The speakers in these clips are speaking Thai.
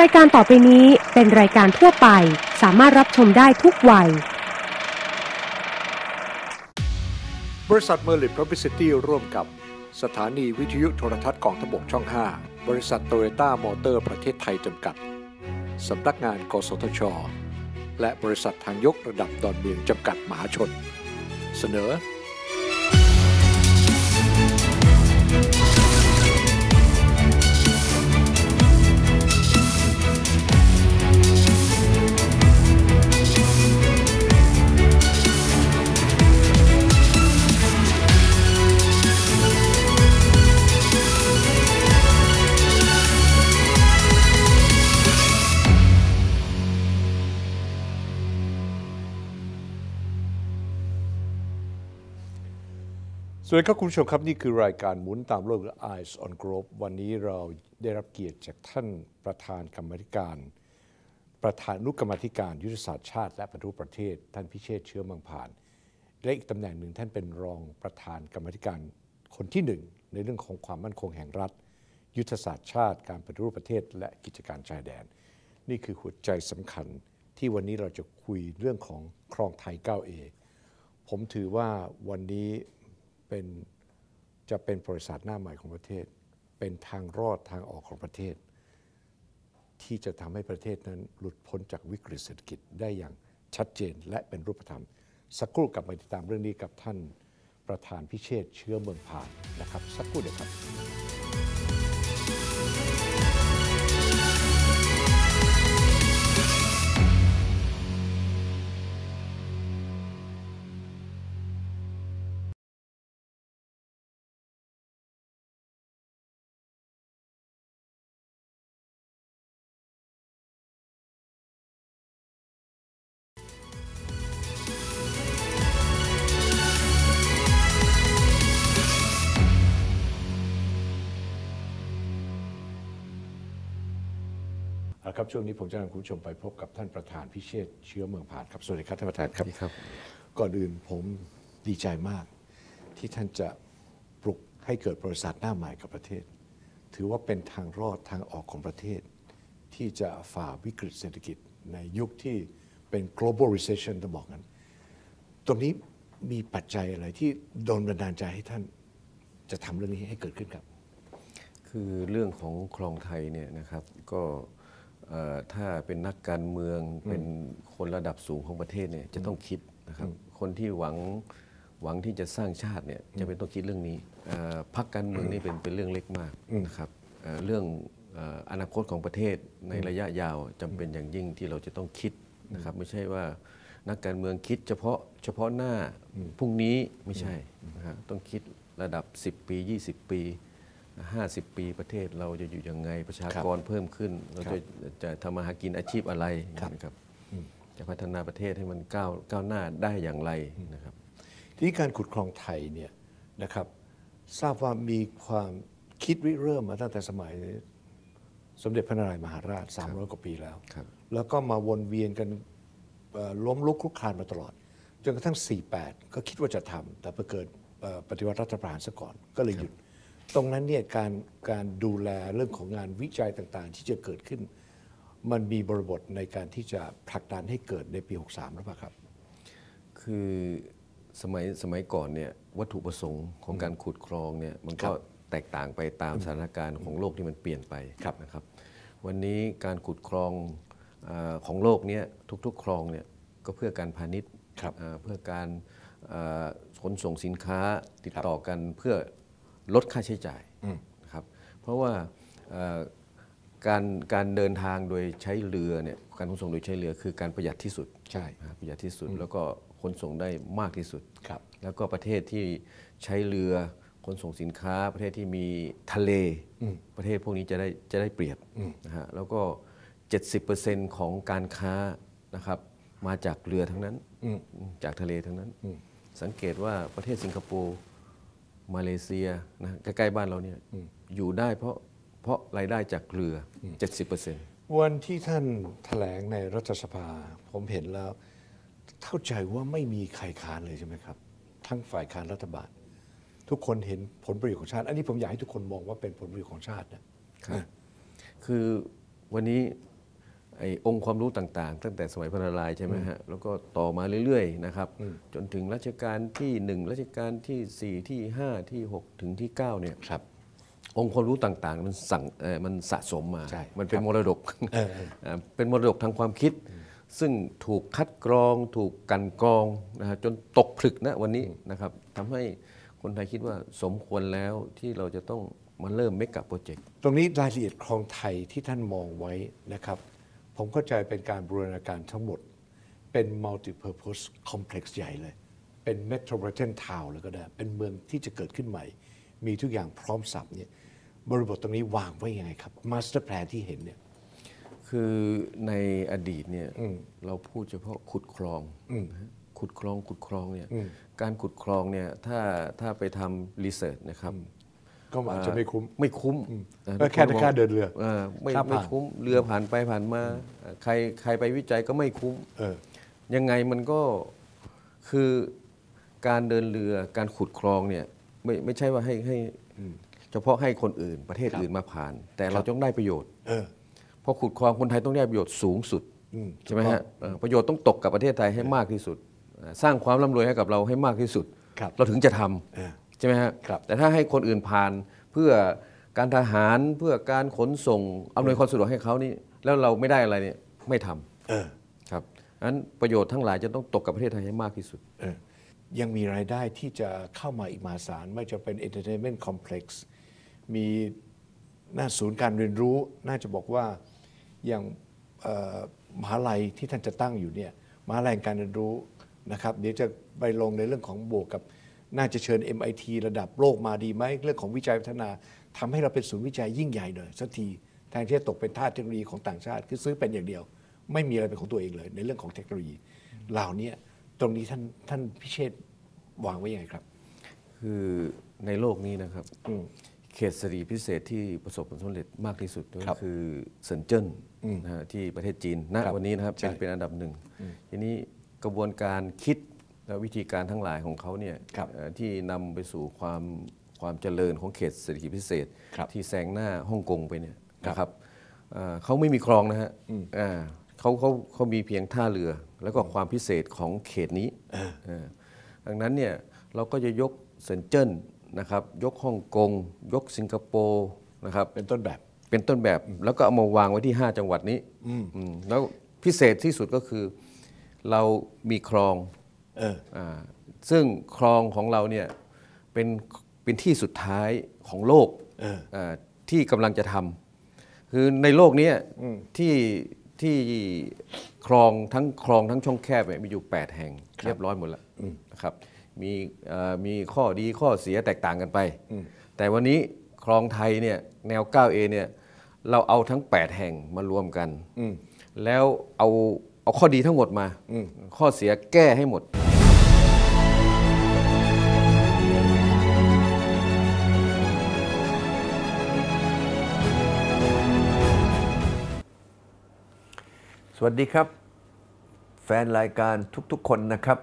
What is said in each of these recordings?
รายการต่อไปนี้เป็นรายการทั่วไป สามารถรับชมได้ทุกวัย บริษัทเมอร์ลิ p พ u b l i c i t y ร่วมกับ สถานีวิทยุโทรทัศน์กองทัพบกช่อง 5 บริษัทโตโยต้ามอเตอร์ประเทศไทยจำกัด สำนักงานกสทช และบริษัททางยกระดับดอนเมืองจำกัดมหาชน เสนอ สวัสดีครับคุณผู้ชมครับนี่คือรายการหมุนตามโลกหรือ Eyes on Globe วันนี้เราได้รับเกียรติจากท่านประธานกรรมธิการ ประธานนุกรรมธิการยุทธศาสตร์ชาติ และปฏิรูปประเทศ ท่านพิเชษเชื้อมืองผ่าน และอีกตำแหน่งหนึ่งท่านเป็นรองประธานกรรมธิการคนที่หนึ่งในเรื่องของความมั่นคงแห่งรัฐ ยุทธศาสตร์ชาติ การปฏิรูปประเทศ และกิจการชายแดน นี่คือหัวใจสำคัญที่วันนี้เราจะคุยเรื่องของคลองไทย 9A ผมถือว่าวันนี้ เป็นจะเป็นบริษัทหน้าใหม่ของประเทศ เป็นทางรอดทางออกของประเทศ ที่จะทำให้ประเทศนั้นหลุดพ้นจากวิกฤตเศรษฐกิจได้อย่างชัดเจนและเป็นรูปธรรม สักครู่กลับมาติดตามเรื่องนี้กับท่านประธานพิเชษเชื้อเมืองผ่านนะครับ สักครู่เดียวครับ ครับช่วงนี้ผมจะนำคุณผู้ชมไปพบกับท่านประธานพิเชษฐ์เชื้อเมืองผ่านครับสวัสดีครับท่านประธานครับครับ ก่อนอื่นผมดีใจมาก ที่ท่านจะปลุกให้เกิดบริษัทหน้าใหม่กับประเทศ ถือว่าเป็นทางรอดทางออกของประเทศ ที่จะฝ่าวิกฤตเศรษฐกิจในยุคที่เป็น global recession ต้องบอกกันตรงนี้มีปัจจัยอะไรที่โดนบันดาลใจให้ท่านจะทำเรื่องนี้ให้เกิดขึ้นครับ คือเรื่องของคลองไทยเนี่ยนะครับก็เอ่อ ถ้าเป็นนักการเมืองเป็นคนระดับสูงของประเทศเนี่ยจะต้องคิดนะครับคนที่หวังหวังที่จะสร้างชาติเนี่ยจะเป็นต้องคิดเรื่องนี้เอ่อพรรคการเมืองนี่เป็นเป็นเรื่องเล็กมากนะครับเอ่อเรื่องเอ่ออนาคตของประเทศในระยะยาวจำเป็นอย่างยิ่งที่เราจะต้องคิดนะครับไม่ใช่ว่านักการเมืองคิดเฉพาะเฉพาะหน้าพรุ่งนี้ไม่ใช่นะฮะต้องคิดระดับ 10 ปี 20 ปี 50 ปีประเทศเราจะอยู่ยังไงประชากรเพิ่มขึ้น เราจะจะทำมาหากินอาชีพอะไรนะครับจะพัฒนาประเทศให้มันก้าวก้าวหน้าได้อย่างไรนะครับ ทีนี้การขุดคลองไทยเนี่ยนะครับทราบว่ามีความคิดริเริ่มมาตั้งแต่สมัยสมเด็จพระนารายณ์มหาราช 300 กว่าปีแล้วครับแล้วก็มาวนเวียนกันเอ่อล้มลุกคลุกคลานมาตลอด จนกระทั่ง 48 ก็คิดว่าจะทำแต่พอเกิดเอ่อปฏิวัติรัฐประหารซะก่อน ก็เลยหยุด ตรงนั้นเนี่ยการการดูแลเรื่องของงานวิจัยต่างๆ ที่จะเกิดขึ้น มันมีบริบทในการที่จะผลักดันให้เกิดในปี 63หรือเปล่าครับ คือสมัยสมัยก่อนเนี่ยวัตถุประสงค์ของการขุดคลองเนี่ยมันก็แตกต่างไปตามสถานการณ์ของโลกที่มันเปลี่ยนไปครับนะครับ วันนี้การขุดคลองอาของโลกเนี่ยทุกๆ คลองเนี่ยก็เพื่อการพาณิชย์ครับอ่าเพื่อการอ่าขนส่งสินค้าติดต่อกันเพื่อ ลดค่าใช้จ่ายนะครับเพราะว่าอ่าการการเดินทางโดยใช้เรือเนี่ยการขนส่งโดยใช้เรือคือการประหยัดที่สุดใช่นะครับประหยัดที่สุดแล้วก็ขนส่งได้มากที่สุดครับแล้วก็ประเทศที่ใช้เรือขนส่งสินค้า ประเทศที่มีทะเลประเทศพวกนี้จะได้จะได้เปรียบนะฮะแล้วก็ 70%ของการค้านะครับมาจากเรือทั้งนั้นจากทะเลทั้งนั้น สังเกตว่าประเทศสิงคโปร์ มาเลเซียนะใกล้ๆบ้านเราเนี่ยอยู่ได้เพราะเพราะรายได้จากเรือ 70%วันที่ท่านแถลงในรัฐสภา ผมเห็นแล้วเข้าใจว่าไม่มีใครค้านเลยใช่ไหมครับ ทั้งฝ่ายค้านรัฐบาล ทุกคนเห็นผลประโยชน์ของชาติ อันนี้ผมอยากให้ทุกคนมองว่าเป็นผลประโยชน์ของชาตินะครับคือวันนี้ ไอ้องค์ความรู้ต่างๆ ตั้งแต่สมัยพระนารายณ์ใช่ไหมฮะแล้วก็ต่อมาเรื่อยๆนะครับจนถึงรัชกาลที่หนึ่งรัชกาลที่สี่ที่ห้าที่หกถึงที่เก้าเนี่ยครับองค์ความรู้ต่างๆ มันสั่งเอ่อมันสะสมมาใช่มันเป็นครับมรดกเออเอออ่าเป็นมรดกทางความคิด ซึ่งถูกคัดกรอง ถูกกลันกรองนะฮะจนตกผลึกนะวันนี้นะครับทำให้คนไทยคิดว่าสมควรแล้วที่เราจะต้องมาเริ่มเมกะโปรเจกต์ตรงนี้รายละเอียดคลองไทยที่ท่านมองไว้นะครับ ผมเข้าใจเป็นการบูรณาการทั้งหมด เป็น multi-purpose complex ใหญ่เลย เป็น metropolitan town เลยก็ได้ เป็นเมืองที่จะเกิดขึ้นใหม่ มีทุกอย่างพร้อมสับเนี่ยบริบทตรงนี้วางไว้ยังไงครับ master plan ที่เห็นเนี่ยคือในอดีตเนี่ยเราพูดเฉพาะขุดคลองนะฮะขุดคลองขุดคลองเนี่ยการขุดคลองเนี่ยถ้าถ้าไปทำรีเสิร์ชนะครับ ก็อาจจะไม่คุ้ม ไม่คุ้มนะก็แค่ทุกนแค่เดินเรือไม่ข้ามผ่านไม่คุ้มเรือผ่านไปผ่านมา ใครใครไปวิจัยก็ไม่คุ้มเออยังไงมันก็คือการเดินเรือการขุดคลองเนี่ยไม่ไม่ใช่ว่าให้ให้เฉพาะให้คนอื่นประเทศอื่นมาผ่าน แต่เราต้องได้ประโยชน์เออเพราะขุดคลองคนไทยต้องได้ประโยชน์สูงสุดอืมใช่ไหมฮะเอ่อประโยชน์ต้องตกกับประเทศไทยให้มากที่สุดเอ่อสร้างความร่ำรวยให้กับเราให้มากที่สุดครับเราถึงจะทเออำ ใช่ไหมฮะครับแต่ถ้าให้คนอื่นผ่านเพื่อการทหารเพื่อการขนส่งอำนวยความสะดวกให้เขานี่แล้วเราไม่ได้อะไรเนี่ยไม่ทำเออครับนั้นประโยชน์ทั้งหลายจะต้องตกกับประเทศไทยให้มากที่สุดเออยังมีรายได้ที่จะเข้ามาอีกมหาศาลไม่จะเป็น entertainment complex มีหน้าศูนย์การเรียนรู้ น่าจะบอกว่าอย่างเอ่อมหาลัยที่ท่านจะตั้งอยู่เนี่ยมหาลัยการเรียนรู้นะครับเดี๋ยวจะไปลงในเรื่องของบวกกับ น่าจะเชิญ MIT ระดับโลกมาดีไหมเรื่องของวิจัยพัฒนาทำให้เราเป็นศูนย์วิจัยยิ่งใหญ่หน่อยสักทีแทนที่จะตกเป็นทาสเทคโนโลยีของต่างชาติคือซื้อเป็นอย่างเดียว ไม่มีอะไรเป็นของตัวเองเลย ในเรื่องของเทคโนโลยีเหล่านี้ตรงนี้ท่านท่านพิเชษฐ์วางไว้ยังไงครับ คือในโลกนี้นะครับเขตเสรีพิเศษที่ประสบผลสำเร็จมากที่สุดก็ครับคือเซินเจิ้นนะฮะที่ประเทศจีนณครับวันนี้นะครับใช่เป็นเป็นอันดับหนึ่งทีนี้กระบวนการคิด และวิธีการทั้งหลายของเขาเนี่ยครับเอ่อที่นำไปสู่ความความเจริญของเขตเศรษฐกิจพิเศษครับที่แซงหน้าฮ่องกงไปเนี่ยครับนะครับเอ่อเขาไม่มีคลองนะฮะอ่าเขาเขาเขามีเพียงท่าเรือ แล้วก็ความพิเศษของเขตนี้เออดังนั้นเนี่ยเราก็จะยกเซินเจิ้นนะครับยกฮ่องกง ยกสิงคโปร์นะครับเป็นต้นแบบเป็นต้นแบบแล้วก็เอามาวางไว้ที่ 5 จังหวัดนี้อืมแล้วพิเศษที่สุดก็คือ เรามีคลอง เอออ่าซึ่งคลองของเราเนี่ยเป็นเป็นที่สุดท้ายของโลกเอออ่าที่กำลังจะทำคือในโลกเนี้ยที่ที่คลองทั้งคลองทั้งช่องแคบเนี่ยมีอยู่ 8 แห่งเรียบร้อยหมดแล้วนะครับมีเอ่อมีข้อดีข้อเสียแตกต่างกันไป แต่วันนี้คลองไทยเนี่ยแนว 9A เนี่ยเราเอาทั้ง 8 แห่งมารวมกัน แล้วเอา เอาข้อดีทั้งหมดมา ข้อเสียแก้ให้หมด สวัสดีครับ แฟนรายการทุกๆคนนะครับ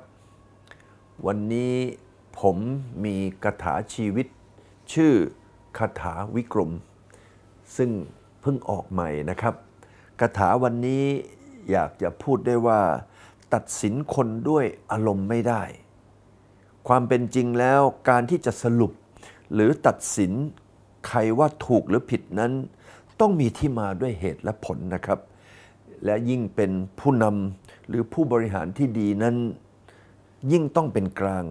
วันนี้ผมมีคาถาชีวิต ชื่อคาถาวิกรม ซึ่งเพิ่งออกใหม่นะครับคาถาวันนี้ อยากจะพูดได้ว่า ตัดสินคนด้วยอารมณ์ไม่ได้ ความเป็นจริงแล้วการที่จะสรุป หรือตัดสินใครว่าถูกหรือผิดนั้น ต้องมีที่มาด้วยเหตุและผลนะครับ และยิ่งเป็นผู้นำหรือผู้บริหารที่ดีนั้น ยิ่งต้องเป็นกลาง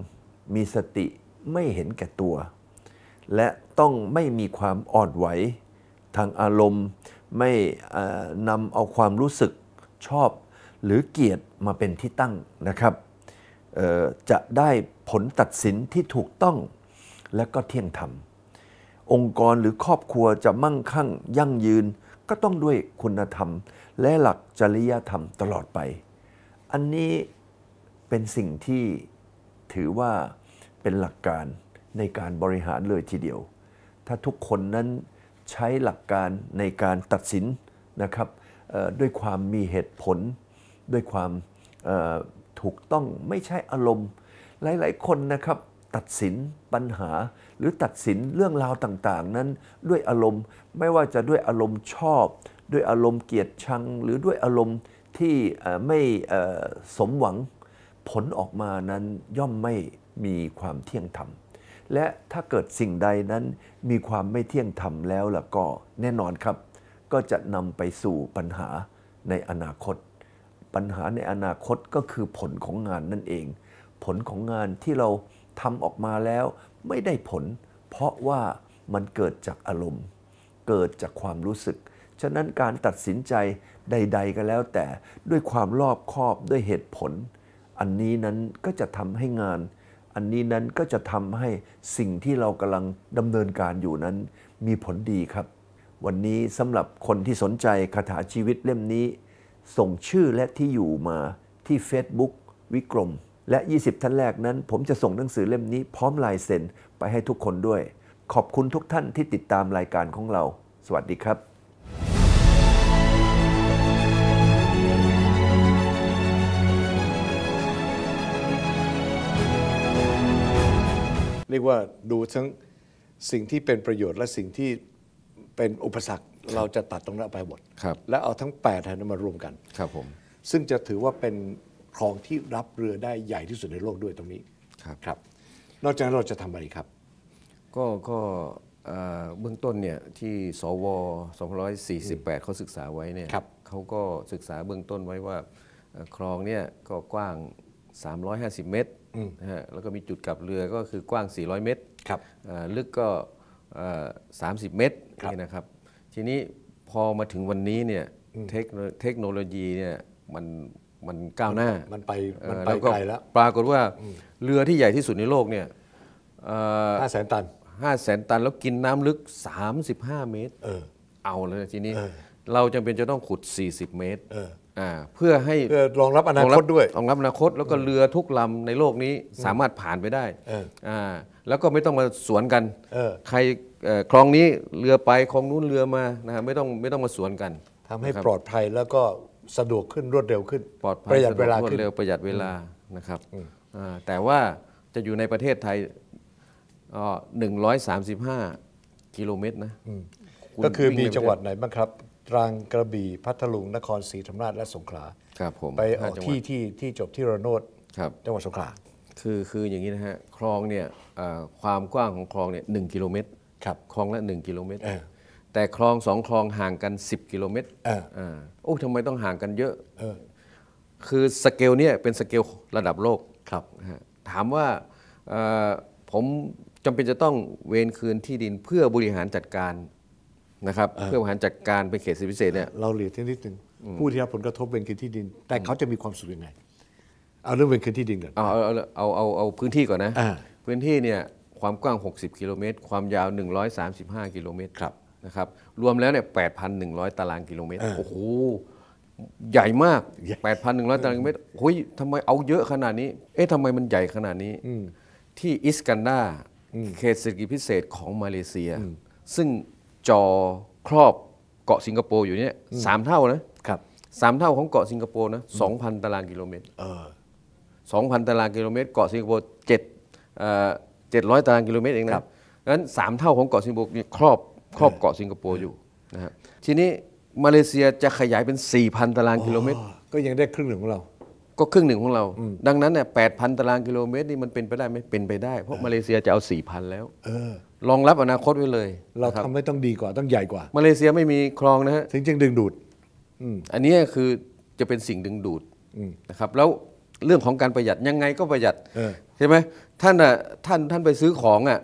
มีสติไม่เห็นแก่ตัว และต้องไม่มีความอ่อนไหวทางอารมณ์ไม่นำเอาความรู้สึก ชอบ หรือเกียดมาเป็นที่ตั้งนะครับจะได้ผลตัดสินที่ถูกต้องและก็เที่ยงธรรม องค์กรหรือครอบครัวจะมั่งคั่งยั่งยืนก็ต้องด้วยคุณธรรม และหลักจริยธรรมตลอดไป อันนี้เป็นสิ่งที่ถือว่าเป็นหลักการในการบริหารเลยทีเดียว ถ้าทุกคนนั้นใช้หลักการในการตัดสินนะครับ ด้วยความมีเหตุผล ด้วยความถูกต้องไม่ใช่อารมณ์ หลาย ๆ คนนะครับตัดสินปัญหาหรือตัดสินเรื่องราวต่าง ๆ นั้นด้วยอารมณ์ไม่ว่าจะด้วยอารมณ์ชอบ ด้วยอารมณ์เกลียดชัง หรือด้วยอารมณ์ที่ไม่สมหวังผลออกมานั้นย่อมไม่มีความเที่ยงธรรม และถ้าเกิดสิ่งใดนั้นมีความไม่เที่ยงธรรมแล้วล่ะก็แน่นอนครับ ก็จะนำไปสู่ปัญหาในอนาคต ปัญหาในอนาคตก็คือผลของงานนั่นเอง ผลของงานที่เราทำออกมาแล้วไม่ได้ผล เพราะว่ามันเกิดจากอารมณ์ เกิดจากความรู้สึก ฉะนั้นการตัดสินใจใด ๆ ก็แล้วแต่ด้วยความรอบคอบด้วยเหตุผล อันนี้นั้นก็จะทำให้งาน อันนี้นั้นก็จะทำให้สิ่งที่เรากำลังดำเนินการอยู่นั้น มีผลดีครับ วันนี้สำหรับคนที่สนใจคาถาชีวิตเล่มนี้ ส่งชื่อและที่อยู่มาที่ Facebook วิกรม และ 20 ท่านแรกนั้น ผมจะส่งหนังสือเล่มนี้พร้อมลายเซ็นไปให้ทุกคนด้วย ขอบคุณทุกท่านที่ติดตามรายการของเรา สวัสดีครับเรียกว่าดูทั้งสิ่งที่เป็นประโยชน์และสิ่งที่ เป็นอุปสรรคเราจะตัดตรงนั้นไปหมดครับแล้วเอาทั้ง8แห่งนั้นมารวมกันครับผมซึ่งจะถือว่าเป็นคลองที่รับเรือได้ใหญ่ที่สุดในโลกด้วยตรงนี้ครับครับ นอกจากนั้นเราจะทำอะไรครับ ก็ก็เอ่อเบื้องต้นเนี่ยที่สว 248 เขาศึกษาไว้เนี่ยครับเขาก็ศึกษาเบื้องต้นไว้ว่าเอ่อคลองเนี่ยก็กว้าง 350 เมตรนะฮะแล้วก็มีจุดกลับเรือก็คือกว้าง 400 เมตรครับเอ่อลึกก็ เอ่อ30เมตรครับนี่นะครับ ทีนี้พอมาถึงวันนี้เนี่ยเทคโนเทคโนโลยีเนี่ยมันมันก้าวหน้า มันไปเอ่อมันไปแล้วก็ไกลแล้ว ปรากฏว่าเรือที่ใหญ่ที่สุดในโลกเนี่ยเอ่อห้าแสนตันห้าแสนตันแล้วกินน้ำลึก 35 เมตร เออเอาเลยทีนี้เออเราจำเป็นจะต้องขุด 40 เมตร เอออ่าเพื่อให้เพื่อรองรับอนาคตด้วยรองรับอนาคตแล้วก็เรือทุกลำในโลกนี้สามารถผ่านไปได้เอออ่าแล้วก็ไม่ต้องมาสวนกันเออใครเอ่อคลองนี้เรือไปคลองนู้นเรือมานะฮะไม่ต้องไม่ต้องมาสวนกันทำให้นะครับปลอดภัยแล้วก็สะดวกขึ้นรวดเร็วขึ้นปลอดภัยประหยัดเวลาสะกรวดขึ้นเร็วประหยัดเวลานะครับอ่าแต่ว่าจะอยู่ในประเทศไทยหนึ่งร้อยสามสิบห้ากิโลเมตรนะณก็คือวิ่มีในประเทศจังหวัดไหนบ้างครับ ตรังกระบี่พัทลุงนครศรีธรรมราชและสงขลาครับผมไปอห้าอกจังหวัดที่ที่ที่จบที่ระโนดครับจังหวัดสงขลาคือคืออย่างนี้นะฮะคลองเนี่ยเอ่อความกว้างของคลองเนี่ยหกิโลเมตรครับคลองละ 1 กิโลเมตรเออแต่คลองสองคลองห่างกัน 10 กิโลเมตรเอออ่าโอ้ทำไมต้องห่างกันเยอะเออคือสเกลเนี่ยเป็นสเกลระดับโลกครับนะฮะถามว่าเอ่อผมจำเป็นจะต้องเวนคืนที่ดินเพื่อบริหารจัดการ นะครับเพื่อบริหารจัดการเป็นเขตสิทธิพิเศษเนี่ยเราเหลียดที่นิดนึงผู้ที่รับผลกระทบเป็นคืนที่ดิน แต่เขาจะมีความสุขยังไง เอาเรื่องเป็นคืนที่ดินก่อนเอาเอาเอาเอาเอาพื้นที่ก่อนนะอ่าพื้นที่เนี่ยความกว้าง 60 กิโลเมตร ความยาว 135 กิโลเมตรครับนะครับรวมแล้วเนี่ย8,100 ตารางกิโลเมตรโอ้โหใหญ่มาก 8,100 ตารางกิโลเมตรโอ้ยทำไมเอาเยอะขนาดนี้ เอ๊ะทำไมมันใหญ่ขนาดนี้ ที่อิสกันดาเขตเศรษฐกิจพิเศษของมาเลเซีย ซึ่ง จอครอบเกาะสิงคโปร์อยู่เนี่ยสามเท่านะครับสามเท่าของเกาะสิงคโปร์นะ2,000ตารางกิโลเมตรเออ2,000ตารางกิโลเมตร เกาะสิงคโปร์7เอ่อ700ตารางกิโลเมตรเองนะงั้นสามเท่าของเกาะสิงคโปร์นี่ครอบครอบเกาะสิงคโปร์อยู่นะฮะทีนี้มาเลเซียจะขยายเป็น 4,000 ตารางกิโลเมตร ก็ยังได้ครึ่งหนึ่งของเรา ก็ครึ่งหนึ่งของเรา ดังนั้นเนี่ย8,000 ตารางกิโลเมตรนี่มันเป็นไปได้ไหมเป็นไปได้ เพราะมาเลเซียจะเอา 4,000 แล้วเออ รองรับอนาคตไว้เลยเรานะคบทำไม่ต้องดีกว่าต้องใหญ่กว่า มาเลเซียไม่มีคลองนะฮะถึงจึงดึงดูดอันนี้คือจะเป็นสิ่งดึงดูดนะครับ แล้วเรื่องของการประหยัดยังไงก็ประหยัดเออใช่ไหมท่านอะท่านท่านไปซื้อของอะ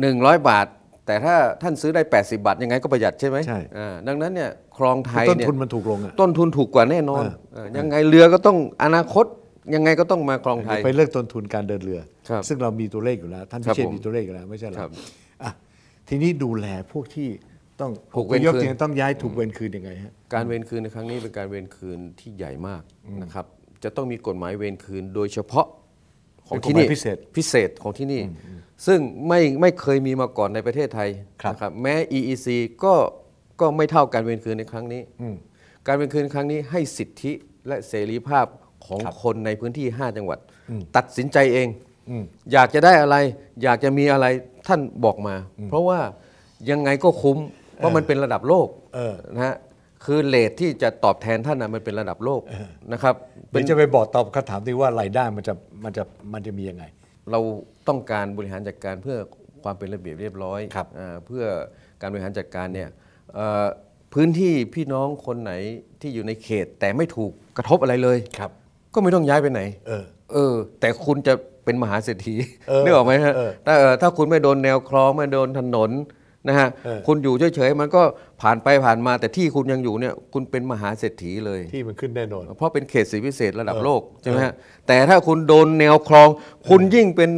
หนึ่งร้อยบาท แต่ถ้าท่านซื้อได้ 80 บาท ยังไงก็ประหยัดใช่ไหมใช่อ่าดังนั้นเนี่ยคลองไทยต้นเนี่ยทุนมันถูกลงอะต้นทุนถูกกว่าแน่นอนเออเออยังไงเรือก็ต้องอนาคต ยังไงก็ต้องมาคลองไทย ไปเลิกต้นทุนการเดินเรือครับซึ่งเรามีตัวเลขอยู่แล้ว ท่านครัพิบเชษผมมีตัวเลขอยู่แล้วไม่ใช่เหรอครับอะทีนี้ดูแลพวกที่ต้องถูกเวรยกคืนตัวต้องย้ายถูกเวรคืนยังไงฮะการเวรคืนในครั้งนี้เป็นการเวรคืนที่ใหญ่มากนะครับ จะต้องมีกฎหมายเวรคืนโดยเฉพาะของที่นี่เป็นกฎหมายพิเศษพิเศษของที่นี่ ซึ่งไม่ไม่เคยมีมาก่อนในประเทศไทยครับนะครับแม้ EEC ก็ก็ไม่เท่าการเวรคืนในครั้งนี้ การเวรคืนครั้งนี้ให้สิทธิและเสรีภาพ ของคนในพื้นที่ 5 จังหวัด ตัดสินใจเอง อยากจะได้อะไร อยากจะมีอะไรท่านบอกมา เพราะว่ายังไงก็คุ้มเพราะมันเป็นระดับโลกเออนะฮะคือเลทที่จะตอบแทนท่านนะมันเป็นระดับโลกนะครับเดี๋ยวจะไปบอกตอบคำถามที่ว่ารายได้มันจะมันจะมันจะมียังไง เราต้องการบริหารจัดการเพื่อความเป็นระเบียบเรียบร้อยครับอ่าเพื่อการบริหารจัดการเนี่ยเอ่อพื้นที่พี่น้องคนไหนที่อยู่ในเขตแต่ไม่ถูกกระทบอะไรเลยครับ ก็ไม่ต้องย้ายไปไหน เออ เออ แต่คุณจะเป็นมหาเศรษฐีเออนึกออกไหมฮะเออถ้าเอ่อถ้าคุณไม่โดนแนวคลองไม่โดนถนนนะฮะเออ คุณอยู่เฉยๆมันก็ผ่านไปผ่านมา แต่ที่คุณยังอยู่เนี่ยคุณเป็นมหาเศรษฐีเลย ที่มันขึ้นแน่นอน เพราะเป็นเขตสีพิเศษระดับเออโลกใช่ไหมฮะแต่ถ้าคุณโดนแนวคลอง คุณยิ่งเป็น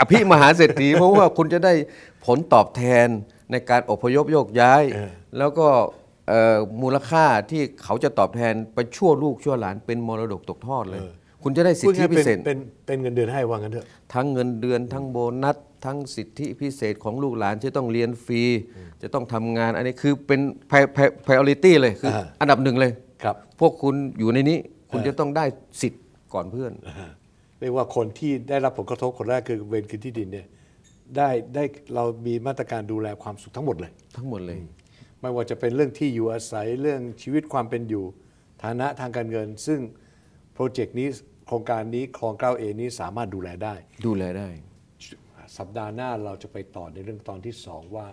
อภิมหาเศรษฐี เพราะว่าคุณจะได้ผลตอบแทนในการอพยพโยกย้าย เออแล้วก็เอ่อ มูลค่าที่เขาจะตอบแทนไปชั่วลูกชั่วหลานเป็นมรดกตกทอดเลย คุณจะได้สิทพูดธิง่ายๆพิเป็นเศษเป็นเป็นเงินเดือนให้ว่างั้นเถอะทั้งเงินเดือนทั้งโบนัสทั้งสิทธิพิเศษของลูกหลานที่ต้องเรียนฟรี จะต้องทำงานอันนี้คือเป็น priority เลยคืออาอันดับหนึ่งเลยครับ พวกคุณอยู่ในนี้คุณจะต้องได้สิทธิ์ก่อนเพื่อนเรียกว่าคนที่ได้รับผลกระทบคนแรกคือเวรคืนที่ดินเนี่ยได้ได้เรามีมาตรการดูแลความสุขทั้งหมดเลย ทั้งหมดเลย ไม่ว่าจะเป็นเรื่องที่อยู่อาศัยเรื่องชีวิตความเป็นอยู่ ฐานะทางการเงิน ซึ่งโปรเจกต์นี้โครงการนี้คลองเก้าเอนี้สามารถดูแลได้ ดูแลได้ สัปดาห์หน้าเราจะไปต่อในเรื่องตอนที่สองว่า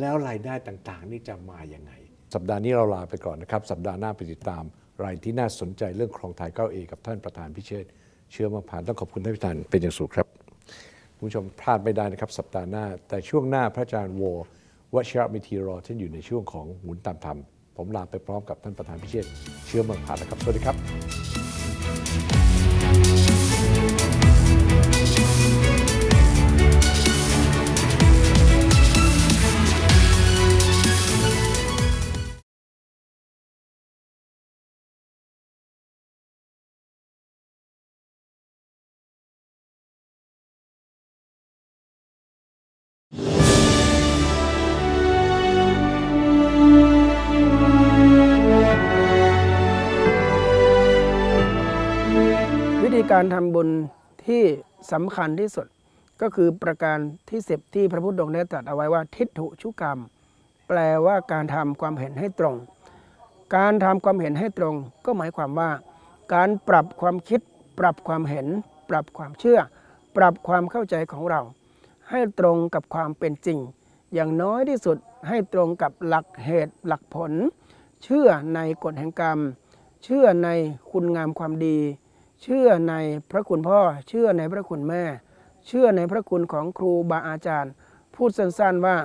แล้วรายได้ต่างๆ นี่จะมาอย่างไง สัปดาห์นี้เราลาไปก่อนนะครับ สัปดาห์หน้าไปติดตามรายที่น่าสนใจเรื่องคลองไทย 9A กับท่านประธานพิเชษฐ์เชื้อมาผ่านต้องขอบคุณท่านประธานเป็นอย่างสูงครับคุณผู้ชมพลาดไม่ได้นะครับ สัปดาห์หน้า แต่ช่วงหน้าพระอาจารย์โว วชิระมิทีรอท่านอยู่ในช่วงของหมุนตามธรรม ผมลาไปพร้อมกับท่านประธานพิเชษเชื้อมาผ่านนะครับ สวัสดีครับ การทำบุญที่สำคัญที่สุดก็คือประการที่สิบที่พระพุทธองค์ได้ตรัสเอาไว้ว่าทิฏฐุชุกรรม แปลว่าการทำความเห็นให้ตรง การทำความเห็นให้ตรง ก็หมายความว่า การปรับความคิด ปรับความเห็น ปรับความเชื่อ ปรับความเข้าใจของเรา ให้ตรงกับความเป็นจริง อย่างน้อยที่สุดให้ตรงกับหลักเหตุหลักผล เชื่อในกฎแห่งกรรม เชื่อในคุณงามความดี เชื่อในพระคุณพ่อ เชื่อในพระคุณแม่ เชื่อในพระคุณของครูบาอาจารย์ พูดสั้นๆว่า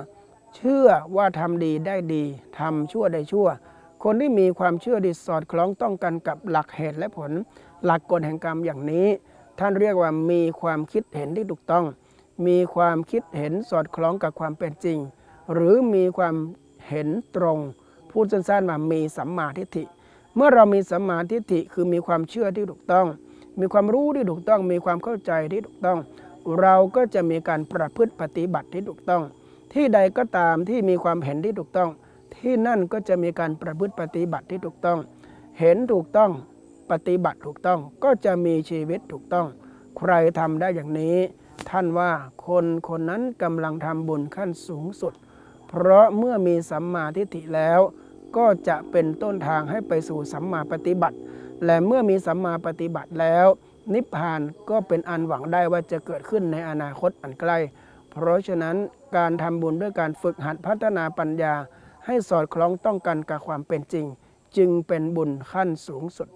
เชื่อว่าทำดีได้ดีทำชั่วได้ชั่ว คนที่มีความเชื่อดีสอดคล้องต้องกันกับหลักเหตุและผล หลักกฎแห่งกรรมอย่างนี้ ท่านเรียกว่ามีความคิดเห็นที่ถูกต้อง มีความคิดเห็นสอดคล้องกับความเป็นจริง หรือมีความเห็นตรง พูดสั้นๆว่ามีสัมมาทิฏฐิเมื่อเรามีสัมมาทิฏฐิคือมีความเชื่อที่ถูกต้อง มีความรู้ที่ถูกต้อง มีความเข้าใจที่ถูกต้อง เราก็จะมีการประพฤติปฏิบัติที่ถูกต้อง ที่ใดก็ตามที่มีความเห็นที่ถูกต้อง ที่นั่นก็จะมีการประพฤติปฏิบัติที่ถูกต้อง เห็นถูกต้องปฏิบัติถูกต้องก็จะมีชีวิตถูกต้อง ใครทำได้อย่างนี้ ท่านว่าคนคนนั้นกำลังทำบุญขั้นสูงสุด เพราะเมื่อมีสัมมาทิฏฐิแล้ว ก็จะเป็นต้นทางให้ไปสู่สัมมาปฏิบัติ และเมื่อมีสัมมาปฏิบัติแล้ว นิพพานก็เป็นอันหวังได้ว่าจะเกิดขึ้นในอนาคตอันใกล้ เพราะฉะนั้นการทำบุญด้วยการฝึกหัดพัฒนาปัญญา ให้สอดคล้องต้องกันกับความเป็นจริง จึงเป็นบุญขั้นสูงสุด